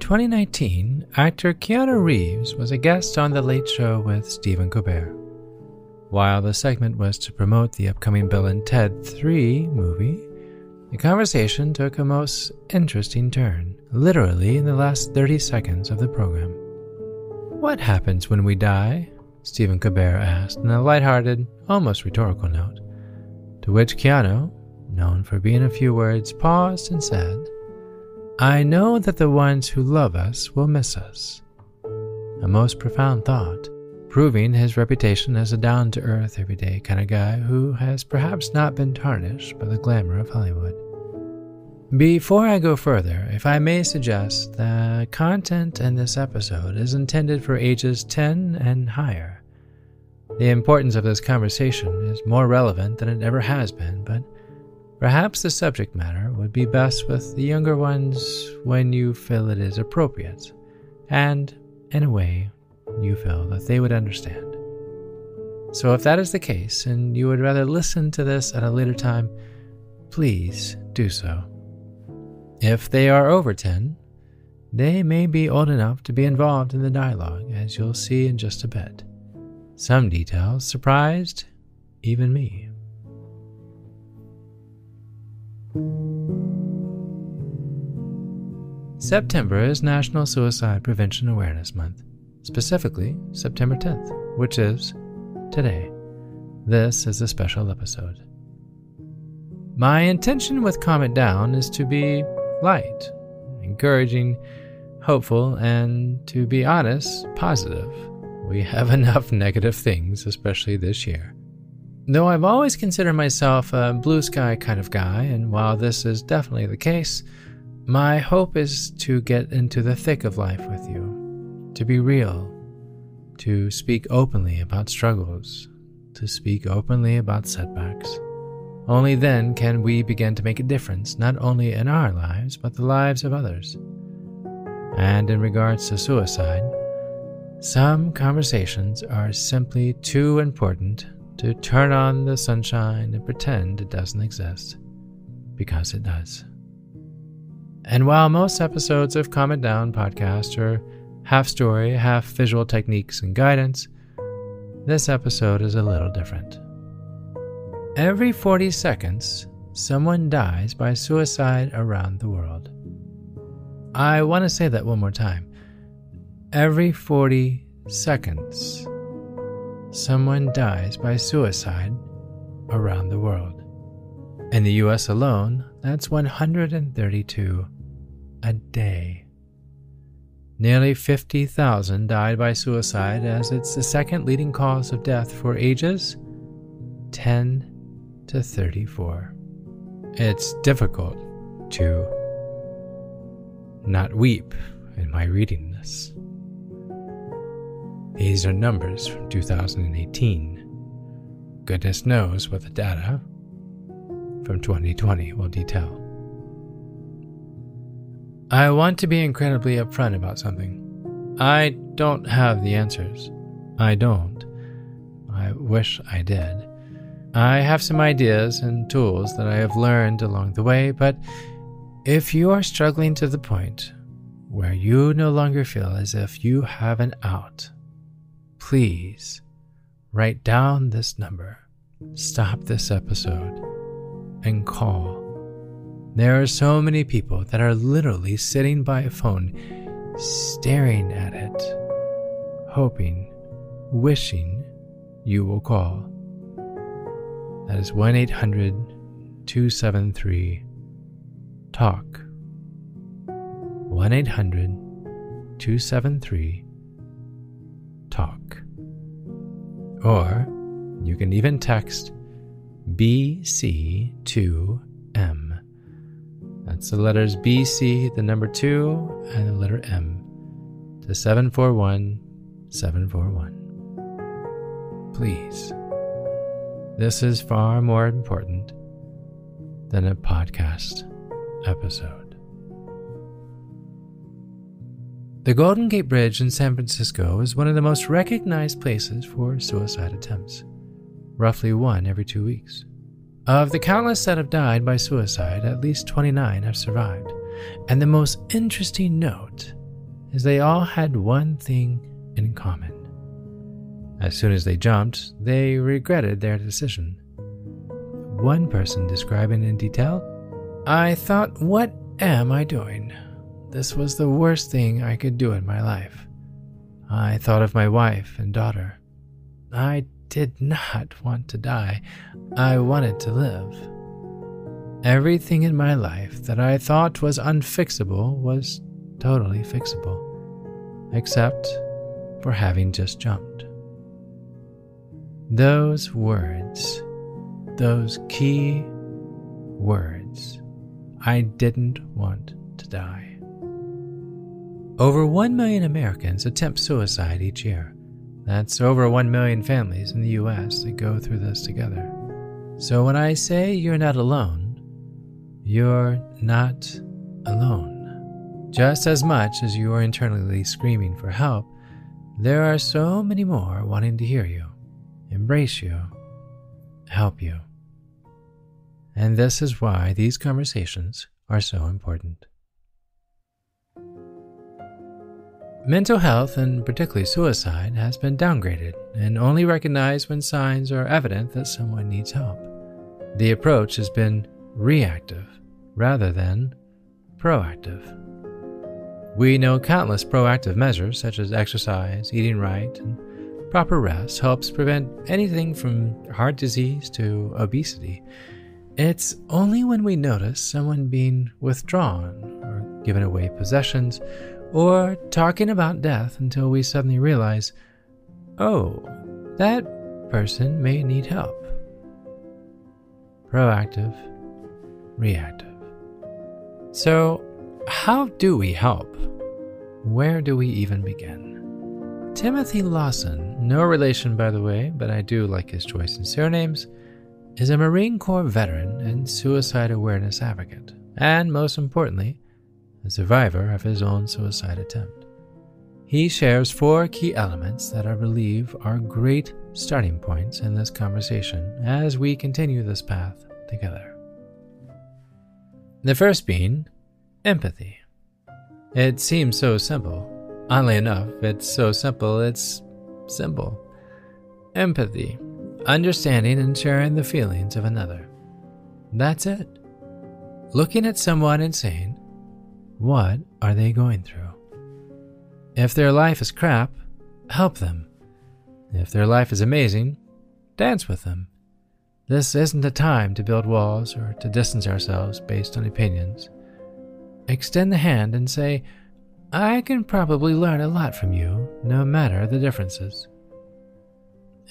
2019, actor Keanu Reeves was a guest on The Late Show with Stephen Colbert. While the segment was to promote the upcoming Bill and Ted 3 movie, the conversation took a most interesting turn, literally in the last 30 seconds of the program. What happens when we die? Stephen Colbert asked in a light-hearted, almost rhetorical note, to which Keanu, known for being a few words, paused and said, I know that the ones who love us will miss us. A most profound thought proving his reputation as a down to earth, everyday kind of guy who has perhaps not been tarnished by the glamour of Hollywood. Before I go further, if I may suggest, the content in this episode is intended for ages 10 and higher. The importance of this conversation is more relevant than it ever has been, but perhaps the subject matter would be best with the younger ones when you feel it is appropriate, and, in a way, you feel that they would understand. So, if that is the case and you would rather listen to this at a later time, please do so. If they are over 10, they may be old enough to be involved in the dialogue, as you'll see in just a bit. Some details surprised even me. September is National Suicide Prevention Awareness Month specifically September 10th, which is today. This is a special episode. My intention with Calm It Down is to be light, encouraging, hopeful, and to be honest, positive. We have enough negative things, especially this year. Though I've always considered myself a blue sky kind of guy, and while this is definitely the case, my hope is to get into the thick of life with you, to be real, to speak openly about struggles, to speak openly about setbacks. Only then can we begin to make a difference, not only in our lives, but the lives of others. And in regards to suicide, some conversations are simply too important to turn on the sunshine and pretend it doesn't exist, because it does. And while most episodes of It Down podcast are half story, half visual techniques and guidance, this episode is a little different. Every 40 seconds, someone dies by suicide around the world. I want to say that one more time. Every 40 seconds, someone dies by suicide around the world. In the US alone, that's 132 a day. Nearly 50,000 died by suicide, as it's the second leading cause of death for ages 10 to 34. It's difficult to not weep in my reading this. These are numbers from 2018. Goodness knows what the data from 2020 will detail. I want to be incredibly upfront about something. I don't have the answers. I don't. I wish I did. I have some ideas and tools that I have learned along the way, but if you are struggling to the point where you no longer feel as if you have an out, please write down this number, stop this episode, and call there are so many people that are literally sitting by a phone, staring at it, hoping, wishing you will call. That is 1 800 273 TALK. 1 800 273 TALK. Or you can even text BC2M. That's the letters B, C, the number 2, and the letter M to 741 741. Please. This is far more important than a podcast episode. The Golden Gate Bridge in San Francisco is one of the most recognized places for suicide attempts, roughly one every two weeks. Of the countless that have died by suicide, at least 29 have survived. And the most interesting note is they all had one thing in common. As soon as they jumped, they regretted their decision. One person describing in detail, I thought, what am I doing? This was the worst thing I could do in my life. I thought of my wife and daughter. I did not want to die. I wanted to live. Everything in my life that I thought was unfixable was totally fixable, except for having just jumped. Those words, those key words, I didn't want to die. Over 1 million Americans attempt suicide each year. That's over 1 million families in the US that go through this together. So when I say you're not alone, you're not alone. Just as much as you are internally screaming for help, there are so many more wanting to hear you, embrace you, help you. And this is why these conversations are so important. Mental health, and particularly suicide, has been downgraded and only recognized when signs are evident that someone needs help. The approach has been reactive rather than proactive. We know countless proactive measures such as exercise, eating right, and proper rest helps prevent anything from heart disease to obesity. It's only when we notice someone being withdrawn or given away possessions or talking about death until we suddenly realize, oh, that person may need help. Proactive, reactive. So, how do we help? Where do we even begin? Timothy Lawson, no relation by the way, but I do like his choice in surnames, is a Marine Corps veteran and suicide awareness advocate, and most importantly, a survivor of his own suicide attempt. He shares four key elements that I believe are great starting points in this conversation as we continue this path together. The first being empathy. It seems so simple. Oddly enough, it's so simple, it's simple. Empathy, understanding and sharing the feelings of another. That's it. Looking at someone and saying, what are they going through? If their life is crap, help them. If their life is amazing, dance with them. This isn't a time to build walls or to distance ourselves based on opinions. Extend the hand and say, I can probably learn a lot from you, no matter the differences.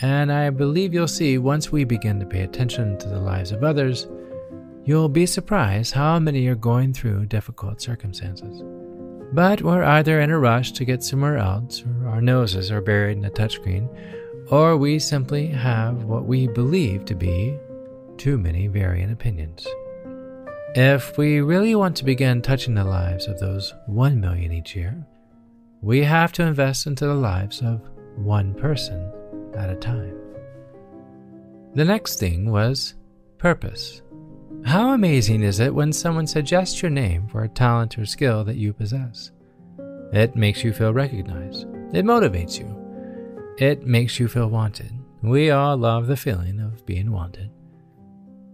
And I believe you'll see once we begin to pay attention to the lives of others You'll be surprised how many are going through difficult circumstances. But we're either in a rush to get somewhere else, or our noses are buried in a touchscreen, or we simply have what we believe to be too many varying opinions. If we really want to begin touching the lives of those 1 million each year, we have to invest into the lives of one person at a time. The next thing was purpose. How amazing is it when someone suggests your name for a talent or skill that you possess? It makes you feel recognized. It motivates you. It makes you feel wanted. We all love the feeling of being wanted.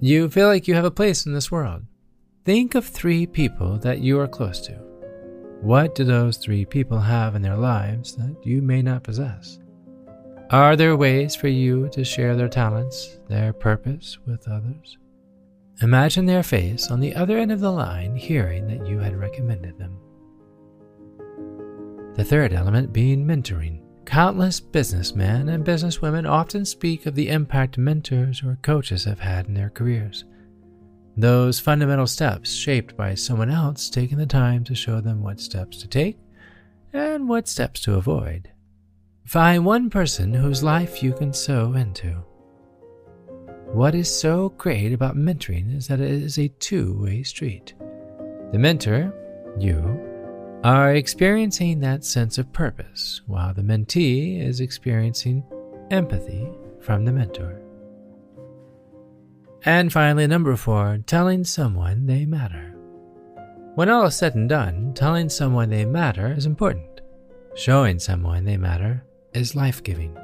You feel like you have a place in this world. Think of three people that you are close to. What do those three people have in their lives that you may not possess? Are there ways for you to share their talents, their purpose with others? Imagine their face on the other end of the line hearing that you had recommended them. The third element being mentoring. Countless businessmen and businesswomen often speak of the impact mentors or coaches have had in their careers. Those fundamental steps shaped by someone else taking the time to show them what steps to take and what steps to avoid. Find one person whose life you can sow into. What is so great about mentoring is that it is a two way street. The mentor, you, are experiencing that sense of purpose, while the mentee is experiencing empathy from the mentor. And finally, number four, telling someone they matter. When all is said and done, telling someone they matter is important. Showing someone they matter is life giving.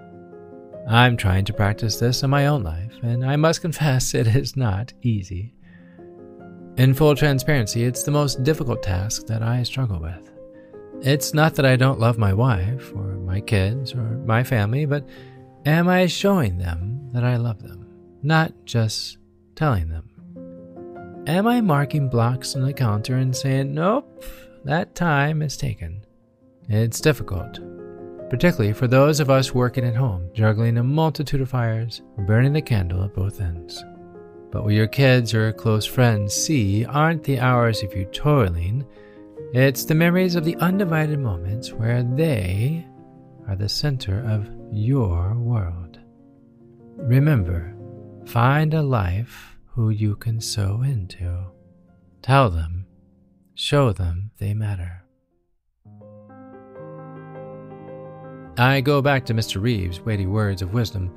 I'm trying to practice this in my own life, and I must confess it is not easy. In full transparency, it's the most difficult task that I struggle with. It's not that I don't love my wife, or my kids, or my family, but am I showing them that I love them, not just telling them? Am I marking blocks on the counter and saying, nope, that time is taken? It's difficult, particularly for those of us working at home, juggling a multitude of fires, burning the candle at both ends. But what your kids or close friends see aren't the hours of you toiling, it's the memories of the undivided moments where they are the center of your world. Remember, find a life who you can sow into. Tell them, show them they matter. I go back to Mr. Reeves' weighty words of wisdom.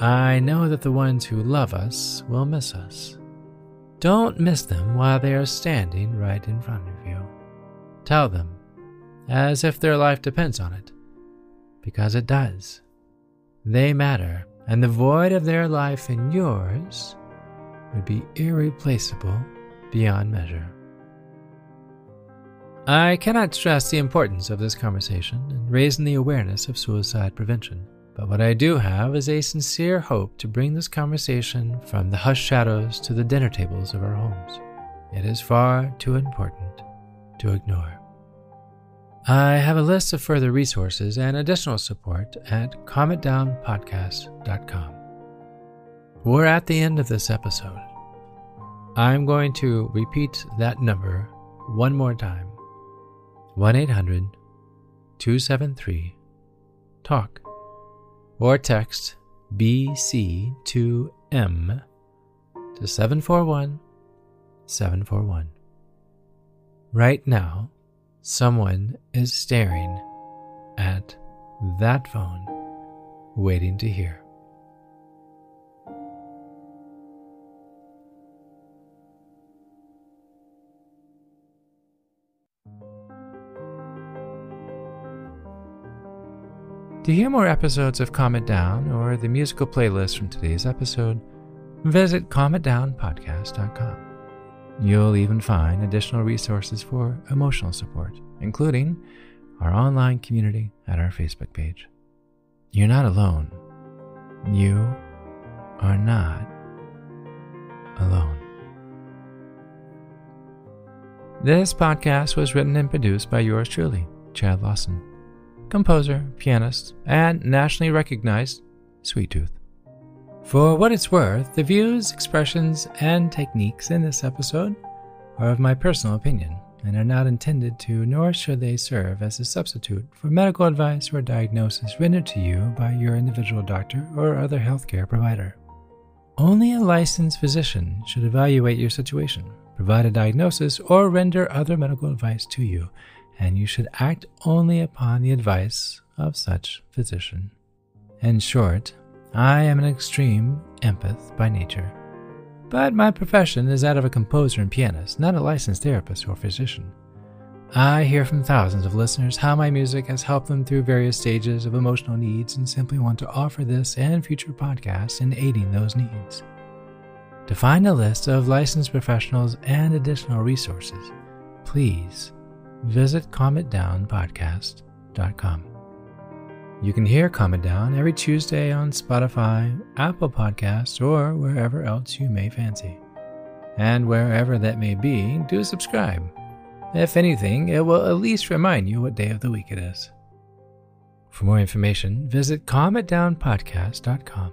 I know that the ones who love us will miss us. Don't miss them while they are standing right in front of you. Tell them, as if their life depends on it, because it does. They matter, and the void of their life in yours would be irreplaceable beyond measure. I cannot stress the importance of this conversation in raising the awareness of suicide prevention, but what I do have is a sincere hope to bring this conversation from the hushed shadows to the dinner tables of our homes. It is far too important to ignore. I have a list of further resources and additional support at calmitdownpodcast.com. We're at the end of this episode. I'm going to repeat that number one more time 1 800 273 TALK or text BC2M to 741 741. Right now, someone is staring at that phone, waiting to hear. To hear more episodes of Calm It Down or the musical playlist from today's episode, visit calmitdownpodcast.com. You'll even find additional resources for emotional support, including our online community at our Facebook page. You're not alone. You are not alone. This podcast was written and produced by yours truly, Chad Lawson composer, pianist, and nationally recognized Sweet Tooth. For what it's worth, the views, expressions, and techniques in this episode are of my personal opinion and are not intended to, nor should they serve as a substitute for medical advice or diagnosis rendered to you by your individual doctor or other healthcare provider. Only a licensed physician should evaluate your situation, provide a diagnosis, or render other medical advice to you and you should act only upon the advice of such physician. In short, I am an extreme empath by nature, but my profession is that of a composer and pianist, not a licensed therapist or physician. I hear from thousands of listeners how my music has helped them through various stages of emotional needs and simply want to offer this and future podcasts in aiding those needs. To find a list of licensed professionals and additional resources, please visit calmitdownpodcast.com. You can hear Calm It Down every Tuesday on Spotify, Apple Podcasts, or wherever else you may fancy. And wherever that may be, do subscribe. If anything, it will at least remind you what day of the week it is. For more information, visit calmitdownpodcast.com.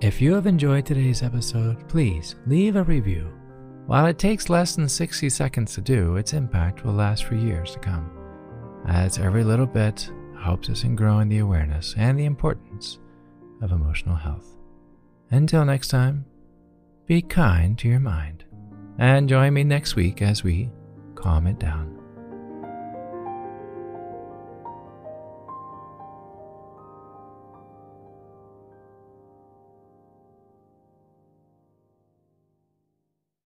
If you have enjoyed today's episode, please leave a review while it takes less than 60 seconds to do, its impact will last for years to come, as every little bit helps us in growing the awareness and the importance of emotional health. Until next time, be kind to your mind, and join me next week as we calm it down.